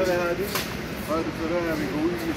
الدكتوره هادي. آه، هاي الدكتوره هادي يعني قوية.